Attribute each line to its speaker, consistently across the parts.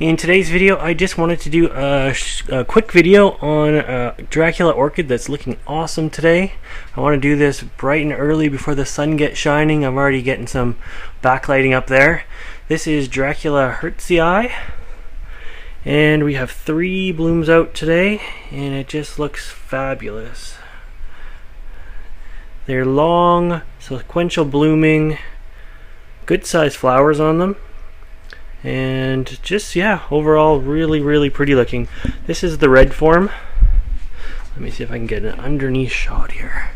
Speaker 1: In today's video, I just wanted to do a, a quick video on a Dracula orchid that's looking awesome today. I want to do this bright and early before the sun gets shining. I'm already getting some backlighting up there. This is Dracula Hirtzii, and we have three blooms out today, and it just looks fabulous. They're long, sequential blooming, good sized flowers on them and just yeah overall really really pretty looking. This is the red form. Let me see if I can get an underneath shot here.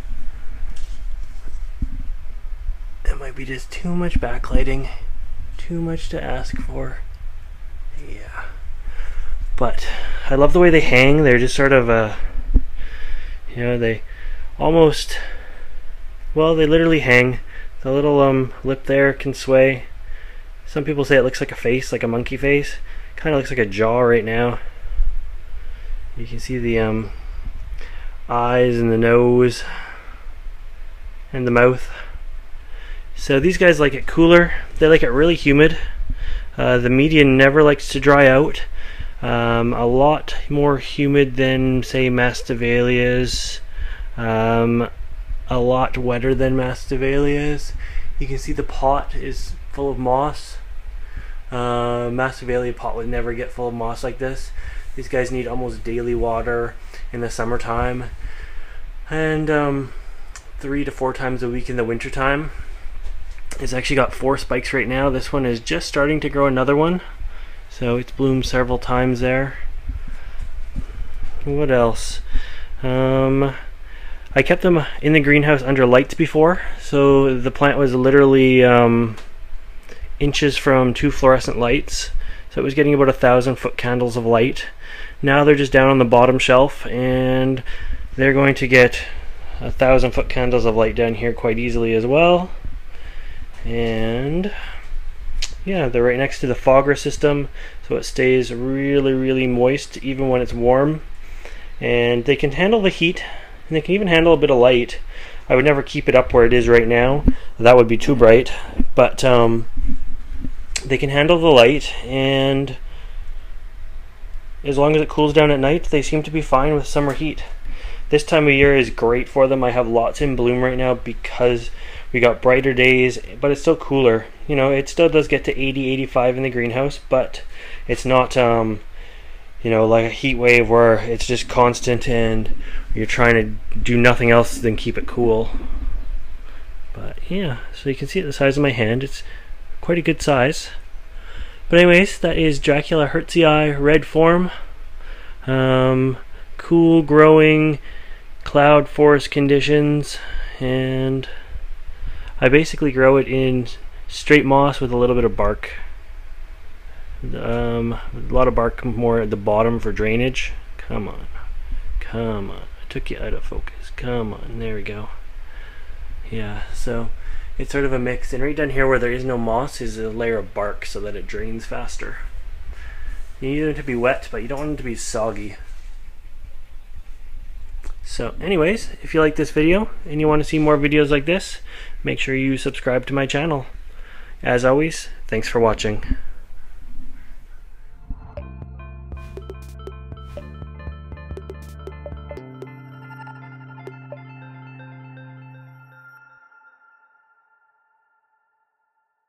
Speaker 1: That might be just too much backlighting too much to ask for. Yeah. But I love the way they hang. They're just sort of uh you know they almost well they literally hang. The little um lip there can sway some people say it looks like a face, like a monkey face. Kind of looks like a jaw right now. You can see the um, eyes and the nose and the mouth. So these guys like it cooler. They like it really humid. Uh, the median never likes to dry out. Um, a lot more humid than say Masdevallias. Um, a lot wetter than Masdevallias. You can see the pot is full of moss. Uh, Masdevallia pot would never get full of moss like this. These guys need almost daily water in the summertime and um, three to four times a week in the wintertime. It's actually got four spikes right now. This one is just starting to grow another one. So it's bloomed several times there. What else? Um, I kept them in the greenhouse under lights before, so the plant was literally um, inches from two fluorescent lights. So it was getting about a thousand foot candles of light. Now they're just down on the bottom shelf and they're going to get a thousand foot candles of light down here quite easily as well. And yeah, they're right next to the fogger system so it stays really, really moist even when it's warm. And they can handle the heat and they can even handle a bit of light. I would never keep it up where it is right now. That would be too bright. But um, they can handle the light and as long as it cools down at night they seem to be fine with summer heat. This time of year is great for them. I have lots in bloom right now because we got brighter days but it's still cooler. You know it still does get to 80 85 in the greenhouse but it's not um you know like a heat wave where it's just constant and you're trying to do nothing else than keep it cool. But yeah so you can see the size of my hand. It's quite a good size. But anyways, that is Dracula Hirtzii red form. Um, cool growing cloud forest conditions and I basically grow it in straight moss with a little bit of bark. Um, a lot of bark more at the bottom for drainage. Come on. Come on. I took you out of focus. Come on. There we go. Yeah, so it's sort of a mix. And right down here where there is no moss is a layer of bark so that it drains faster. You need it to be wet, but you don't want it to be soggy. So anyways, if you like this video and you want to see more videos like this, make sure you subscribe to my channel. As always, thanks for watching.